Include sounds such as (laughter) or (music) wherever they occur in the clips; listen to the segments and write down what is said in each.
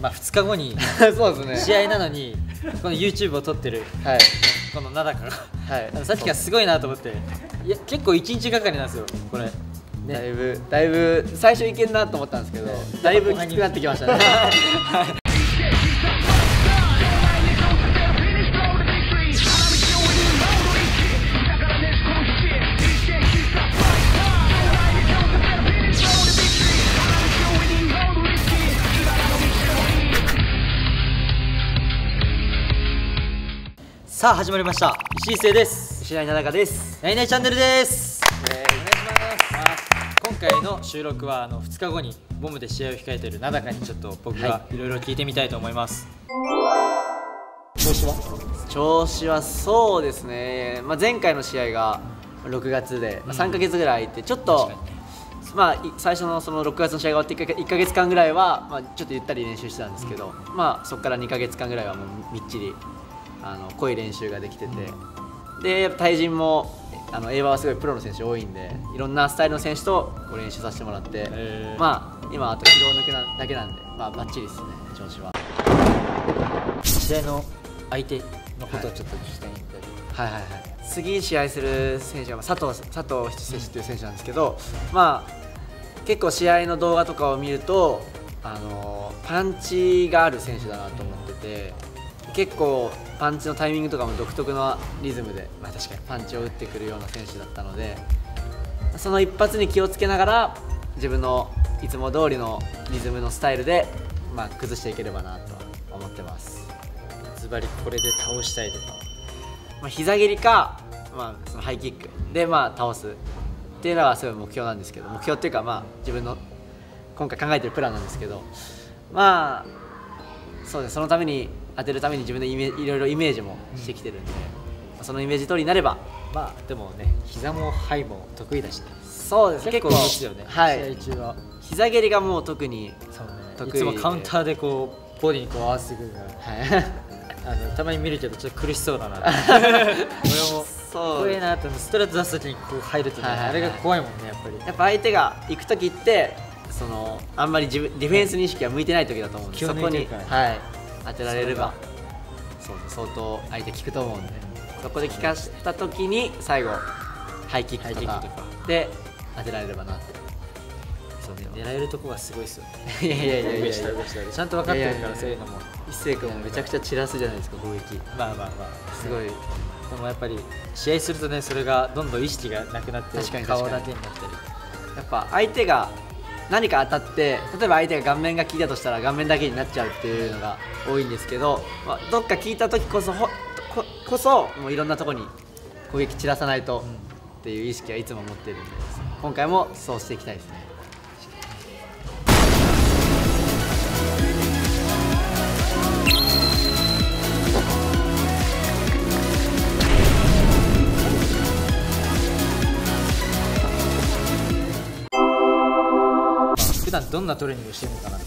まあ2日後に (laughs) そうですね。試合なのにこの YouTube を撮ってるはい。この灘かが。はい。あのさっきからすごいなと思っていや結構1日がかりなんですよこれ。だねいぶだいぶ最初いけんなと思ったんですけどだいぶきつくなってきましたね (laughs) さあ始まりました。石井生です。石井中です。ナイナイチャンネルです。お願いします。今回の収録はあの2日後にボムで試合を控えている灘かにちょっと僕がい。ろいろ聞いてみたいと思います、調子は？調子はそうですね、まあ、前回の試合が6月で、まあ、3か月ぐらい空いてちょっと、まあ、い最初のその6月の試合が終わって1か月間ぐらいは、まあ、ちょっとゆったり練習してたんですけど、まあ、そこから2か月間ぐらいはもうみっちりあの濃い練習ができてて、でやっぱ対人もあの A はすごいプロの選手多いんでいろんなスタイルの選手とこう練習させてもらって、まあ、今あと疲労抜けなだけなんで、まあ、バッチリですね調子は。試合の相手のことをちょっと聞きたいんだけど、はい。はい。はい、次試合する選手がまあ佐藤佐藤選手という選手なんですけど、まあ、結構試合の動画とかを見るとあのパンチがある選手だなと思ってて結構パンチのタイミングとかも独特なリズムで、まあ、確かにパンチを打ってくるような選手だったのでその一発に気をつけながら自分のいつも通りのリズムのスタイルで、まあ、崩していければなと思ってます。ズバリこれで倒したいとかまあ、膝蹴りか、まあ、そのハイキックで、まあ、倒すっていうのがすごい目標なんですけど目標っていうか、まあ、自分の今回考えてるプランなんですけどまあそうですそのために当てるために自分でイメいろいろイメージもしてきてるんで、まあそのイメージ通りになればまあでもね膝もハイも得意だしね。そうです。結構ですよね、はい。試合中は。膝蹴りがもう特に、そうね。得意いつもカウンターでこうボディにこう合わせてくるから。はい、(laughs) あのたまに見るけどちょっと苦しそうだなって。(laughs) 俺もそう。怖いなってストレート出す時にこう入るとね、はいはいはい。あれが怖いもんねやっぱり。やっぱ相手が行く時ってそのあんまり自分ディフェンスに意識が向いてない時だと思うんで気をそこに、はい、当てられれば。そうそう相当相手効くと思うんで。そこで効かした時に最後ハイキックとか。で当てられればなって。そうね狙えるとこがすごいですよね。いやいやいやちゃんと分かってるからそういうのも。一星君もめちゃくちゃ散らすじゃないですか攻撃。まあまあまあ。すごい。でもやっぱり試合するとねそれがどんどん意識がなくなって顔だけになったり。やっぱ相手が何か当たって例えば相手が顔面が効いたとしたら顔面だけになっちゃうっていうのが多いんですけど、まあ、どっか効いた時こそほここそもういろんなとこに攻撃散らさないとっていう意識はいつも持ってるんで今回もそうしていきたいですね。普段どんなトレーニングしてるのかな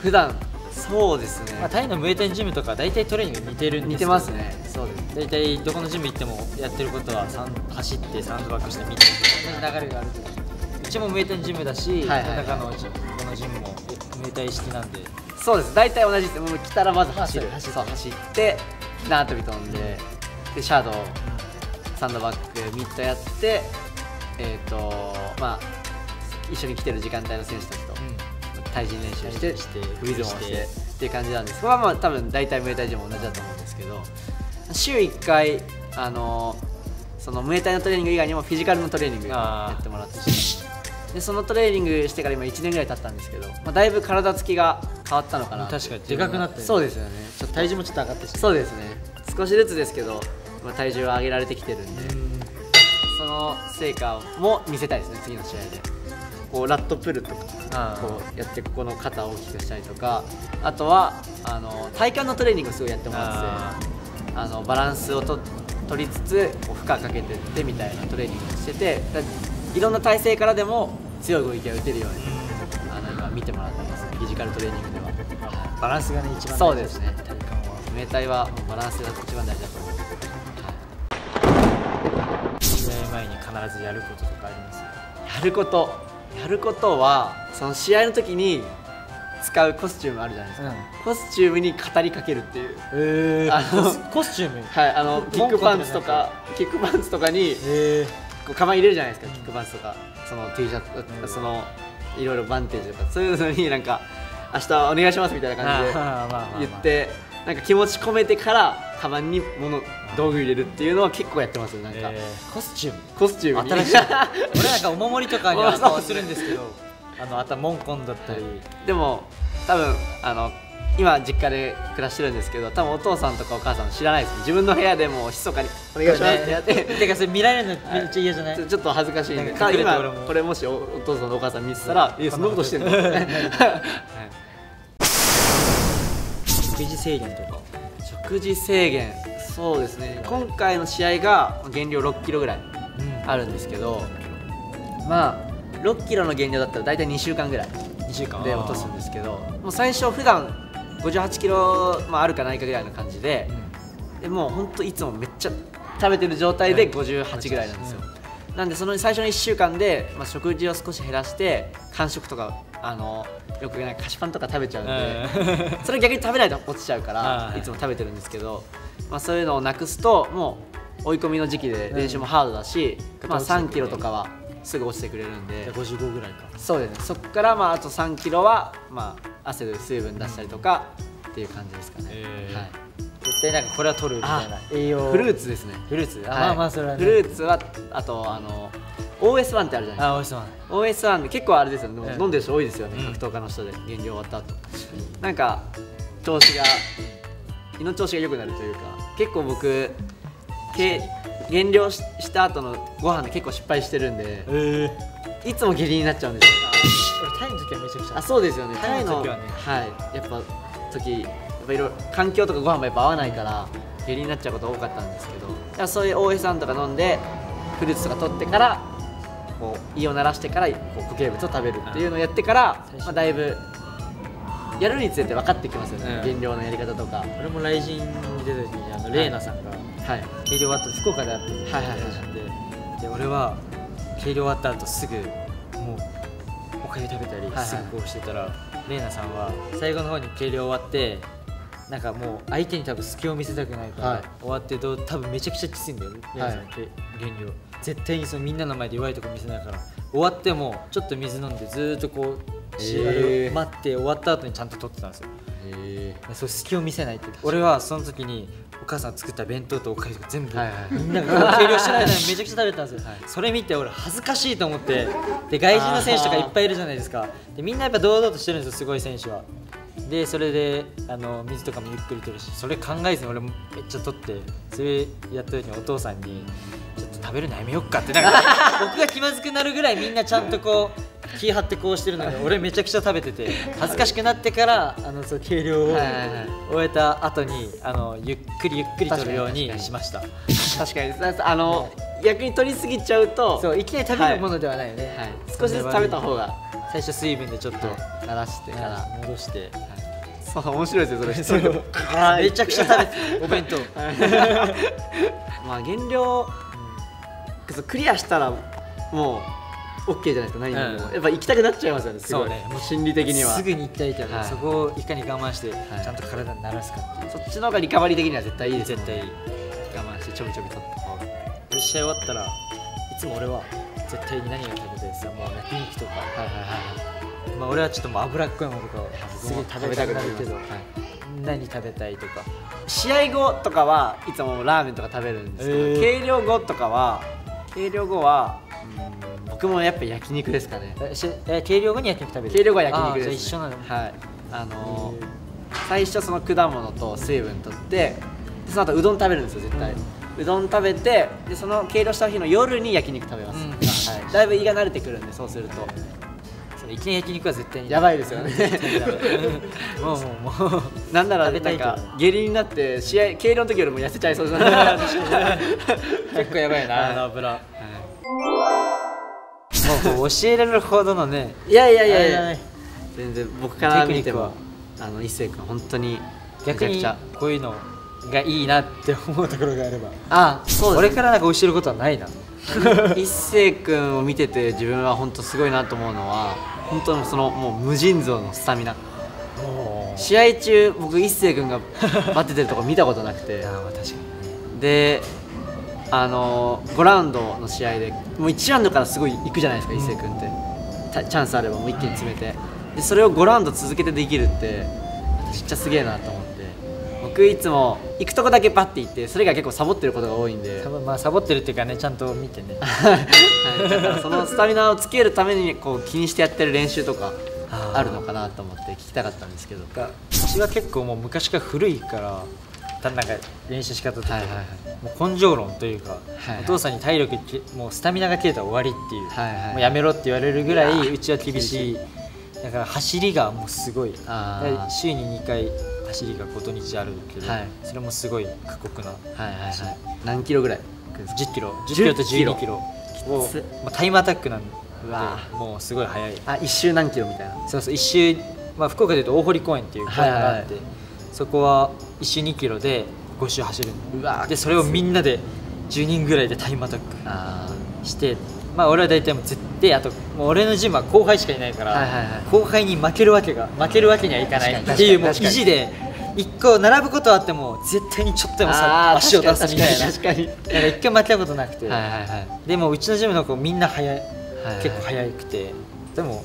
普段。そうですね、まあ、タイのムエタイジムとか大体トレーニング似てるんですけど。似てますね。そうです。大体どこのジム行ってもやってることは走ってサンドバッグして見て。同じ流れがあるとうちもムエタイジムだし、はいはいはい。中のこのジムもムエタイ式なんで。そうです。大体同じです。もう来たらまず走る、まあそうそう走って縄跳び飛んででシャドウサンドバッグミットやってえっ、とまあ一緒に来てる時間帯の選手たちと対人練習してしてウィズもしてして。っていう感じなんです。これはまあ多分大体ムエタイジムも同じだと思うんですけど週1回あのそのムエタイのトレーニング以外にもフィジカルのトレーニングやってもらっててでそのトレーニングしてから今1年ぐらい経ったんですけど、まあ、だいぶ体つきが変わったのかな。確かにでかくなってるそうですよね。ちょっと体重もちょっと上がってきて。そうですね。少しずつですけど、まあ、体重は上げられてきてるんでその成果も見せたいですね次の試合でこうラットプルとかこうやってここの肩を大きくしたりとかあとはあの体幹のトレーニングをすごいやってもらっててあのバランスをと取りつつ負荷かけてってみたいなトレーニングをしててだいろんな体勢からでも強い攻撃が打てるようにあの今見てもらってます。フィジカルトレーニングでは。バランスがね一番そうですね。体幹は。メーターはバランスが一番大事だと思う、試合前に必ずやることとかあります？やることやることはその試合の時に使うコスチュームあるじゃないですか、うん。コスチュームに語りかけるっていう。えあのコスチューム？はいあのキックパンツとかキックパンツとかにえこうカバン入れるじゃないですかキックパンツとか。その T シャツ、うん。そのいろいろバンテージとか。そういうのになんか明日お願いしますみたいな感じで言ってなんか気持ち込めてからカバンに物道具入れるっていうのは結構やってますよなんか、えー。コスチューム。コスチュームに。新しい。(laughs) 俺なんかお守りとかにはそうするんですけどあのあとはモンコンだったり、でも多分あの今実家で暮らしてるんですけど多分お父さんとかお母さん知らないです自分の部屋でもう密かにお願いしますって。やって、てかそれ見られるのめっちゃ嫌じゃない、ちょちょっっと恥ずかしいんで。今これもしおお父さんとお母さん見てたら「い。やそんなことしてんの? (laughs) はい」食事制限とか。食事制限そうですね。今回の試合が減量6キロぐらいあるんですけどまあ6キロの減量だったら大体2週間ぐらい2週間。で落とすんですけどもう最初普段58キロ、まあ、あるかないかぐらいの感じででもう本当いつもめっちゃ食べてる状態で58ぐらいなんですよ、なんでその最初の1週間で、まあ、食事を少し減らして間食とかあのよくない菓子パンとか食べちゃうんで、それ逆に食べないと落ちちゃうかはい。らいつも食べてるんですけど、まあ、そういうのをなくすともう追い込みの時期で練習もハードだし、まあ、3キロとかはすぐ落ちてくれるんで。じゃあ55ぐらいか。そうですね。そこからまああと3キロは、まあ、汗で水分出したりとかっていう感じですかね、へー。はい、絶対なんかこれは取るみたいな。あ栄養。フルーツですね。フルーツあ、はい。まあまあそれはね。フルーツはあとあの OS1 ってあるじゃないですか。OS1 で結構あれですよね、うん。飲んでる人多いですよね、うん格闘家の人で。減量終わった後。なんか調子が胃の調子が良くなるというか結構僕け減量しした後のご飯で結構失敗してるんでええ。いつも下痢になっちゃうんですよ。俺タイの時はめちゃくちゃ。あそうですよね。タイの時はね。はい。やっぱ時やっぱいろいろ環境とかご飯もやっぱ合わないから下痢になっちゃうこと多かったんですけどそういう OS とか飲んでフルーツとか取ってからこう胃を慣らしてからこう固形物を食べるっていうのをやってから、まあ、だいぶやるにつれて分かってきますよね、うん。減量のやり方とか。俺も雷神に出た時にあのレイナさんがはい。計量終わった福岡で会ってはいはいはいでで俺は計量終わった後すぐもうおかゆ食べたりはいはい。すぐこうしてたら、レイナさんは最後の方に計量終わってなんかもう相手に多分隙を見せたくないから、はい。終わってどう多分めちゃくちゃきついんだよレイナさんって減量。絶対にそのみんなの前で弱いとこ見せないから。終わってもちょっと水飲んでずーっとこう待って終わった後にちゃんと取ってたんですよ。そう隙を見せないって。俺はその時にお母さん作った弁当とおかゆとか全部、はいはい。みんなが計量してないのにめちゃくちゃ食べてたんですよ、はい。それ見て俺恥ずかしいと思ってで外人の選手とかいっぱいいるじゃないですか。でみんなやっぱ堂々としてるんですよすごい選手は。でそれであの水とかもゆっくり取るしそれ考えずに俺もめっちゃ取ってそれやった時にお父さんにちょっと食べるのやめよっかってなんか僕が気まずくなるぐらいみんなちゃんとこう気張ってこうしてるのに俺めちゃくちゃ食べてて恥ずかしくなってからあのそう計量を終えた後にあのゆっくりゆっくり取るようにしました。確かに。あの、逆に取りすぎちゃうとそういきなり食べるものではないよね、はい、少しずつ食べた方が。最初水分でちょっと、慣らしてから、戻して。そう面白いですよそれ。(laughs) めちゃくちゃ食べてお弁当。(laughs) まあ減量、クリアしたらもう OK じゃないですか何にも、うん。やっぱ行きたくなっちゃいますよねすごい。そうね。もう心理的には。すぐに行きたいから、はい。そこをいかに我慢して、い。ちゃんと体に慣らすかっていう。そっちの方がリカバリー的には絶対いいですもん絶対我慢してちょびちょび取った方が試合終わったらいつも俺は絶対に何が食べてさもう焼肉とか、はいはいはいまあ、俺はちょっともう脂っこいものとかをすぐ食べたくなるけど、はい。何食べたいとか。試合後とかはいつもラーメンとか食べるんですけど、へー。計量後とかは計量後はうん僕もやっぱ焼肉ですかね。えしえ計量後に焼肉食べる？計量後は焼肉です、ね、一緒なのはい。あのー最初その果物と水分取ってでその後うどん食べるんですよ絶対、うどん食べてでその計量した日の夜に焼肉食べます、うん。はい、だいぶ胃が慣れてくるんでそうすると。いきなり焼肉は絶対に。やばいですよね。(laughs) もうもうもう。なんならなんか下痢になって試合計量の時よりも痩せちゃいそうな (laughs) 結構やばいな、はいあの油。もうもう教えられるほどのねいやいやいやいや。全然僕から見てもあの一星君本当に逆にめちゃくちゃ。こういうのがいいなって思うところがあれば。あそうです俺からなんか教えることはないな。(laughs) 一星君を見てて自分は本当すごいなと思うのは本当のそのもう無尽蔵のスタミナ。試合中僕一星君がバテてるとこ見たことなくて。(laughs) あ確かにであの5ラウンドの試合でもう1ラウンドからすごい行くじゃないですか、一星君って。たチャンスあればもう一気に詰めて。でそれを5ラウンド続けてできるってめっちゃすげえなと思って。僕いつも行くとこだけパッて行ってそれが結構サボってることが多いんで。まあサボってるっていうかねちゃんと見てね。(laughs) はい。だからそのスタミナをつけるためにこう気にしてやってる練習とかあるのかなと思って聞きたかったんですけど。が私は結構もう昔から古いからたなんか練習仕方とか、はいはいはい。もう根性論というか、はいはい。お父さんに体力きもうスタミナが切れたら終わりっていう、はいはい。もうやめろって言われるぐらいうちは厳しい。だから走りがもうすごい。週に2回走りがこ土日あるけど、はい。それもすごい過酷なはいはいはい。何キロぐらい？行くんですか10キロ。10キロと10キロ。12キロをまあ、タイムアタックなんでうわもうすごい速い。あ一周何キロみたいな？そうそう一周、まあ、福岡でいうと大堀公園っていう公園があって、はいはいはいそこは一周2キロで5周走る。うわでそれをみんなで10人ぐらいでタイムアタックあしてまあ俺は大体もう絶対あともう俺のジムは後輩しかいないから、はいはいはい。後輩に負けるわけが負けるわけにはいかないっていうもう意地で一個並ぶことはあっても絶対にちょっとでもさ足を出すみたいな。確かに確かに。だから一回負けたことなくて、はいはいはい。でもうちのジムの子みんな速い、はいはい結構速くて。でも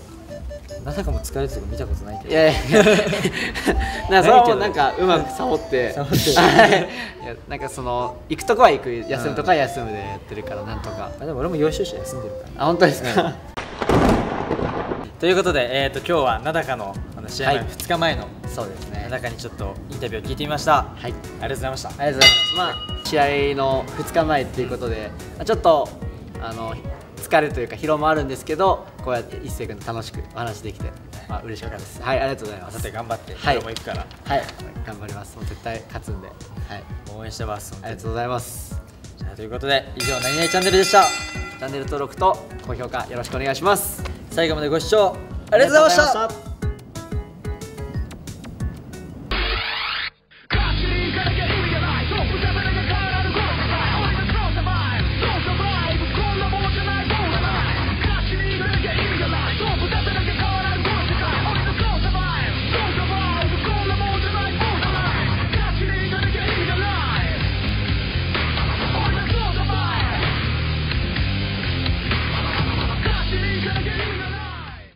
なんだかも疲れてるとこ見たことないけど。いやいや。(laughs) なんかそれなんかうまくサボって。サボってはい (laughs) いやなんかその行くとこは行く。休むとこは休むでやってるからなんとか。あでも俺も要所者休んでるから。あ本当ですか？ということで、えー、と今日は名高のあの試合のはい。2日前のそうですね。名高にちょっとインタビューを聞いてみました、はい。ありがとうございました。ありがとうございます。まあ試合の2日前っていうことで、まあちょっとあの疲れというか疲労もあるんですけど、こうやって一星君と楽しくお話できて、まあ嬉しかったです。はい、ありがとうございまさす。て頑張って、はい今日も行くからはい、頑張ります。もう絶対勝つんで、はい、応援してますありがとうございます。じゃあということで以上「何々チャンネル」でしたチャンネル登録と高評価よろしくお願いします。最後までご視聴ありがとうございましたた。